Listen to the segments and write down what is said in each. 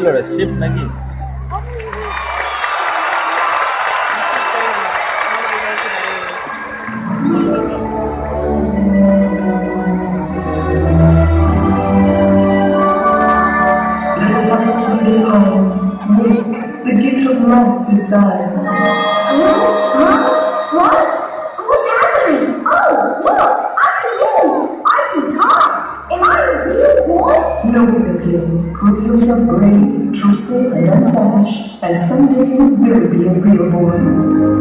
loro ship lagi. Let light be home. Wake, the gift of life is thine. What? What's happening? Oh, look! I can move! I can talk! Am I a real boy? No, Pinocchio. Prove yourself brave, truthful, and unselfish, and someday you will be a real boy.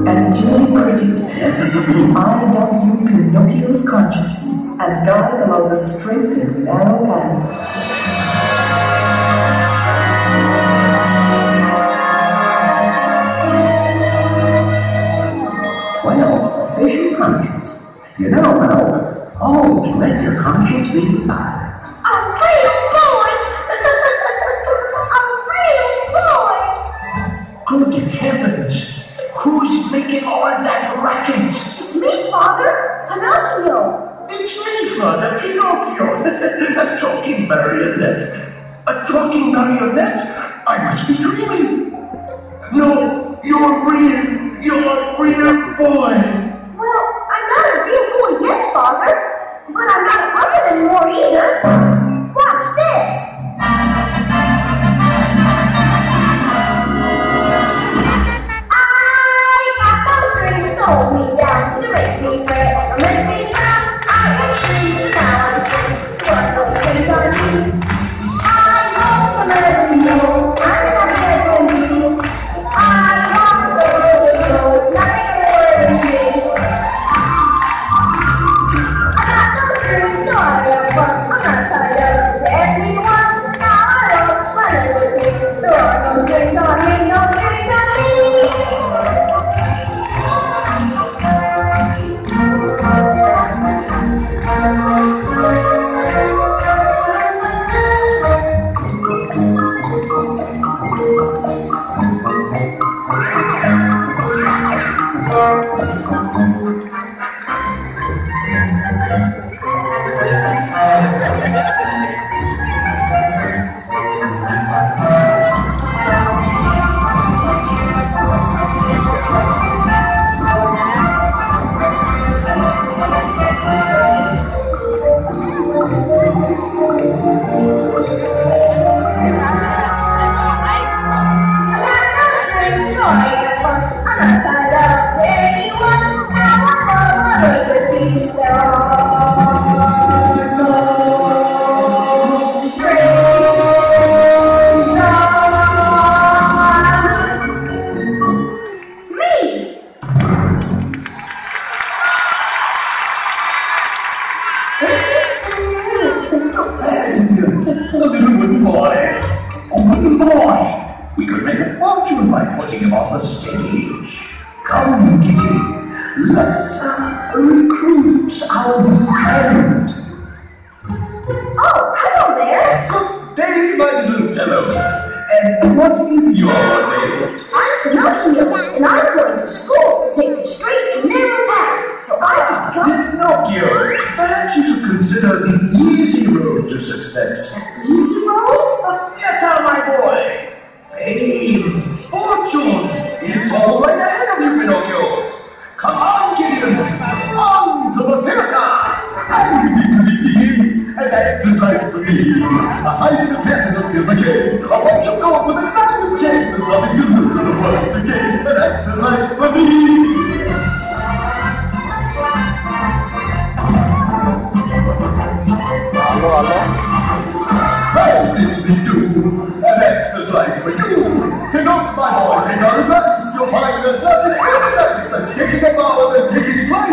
And Jiminy Cricket, I dub you Pinocchio's conscience, and guide along the straight and narrow path. Well, official conscience. You know, Manola, always let your conscience be your making all that racket? It's me, Father! Pinocchio! It's me, Father Pinocchio. a talking marionette. A talking marionette? I must be dreaming. No, you're real. You're real fortune by putting him on the stage. Come, Giddy. Let's uh, uh, recruit our new friend. Oh, hello there. Good day, my little fellow. And what is your name? I'm Pinocchio, and I'm going to school that is life for me. A high success of silver cane. I want you go with a diamond chain. There's nothing to lose in the world to gain. And that is life for me. Halo, halo. How did we do? That is life for you. Take up my boy, take our advice. You'll find there's nothing else such taking a bow and taking place.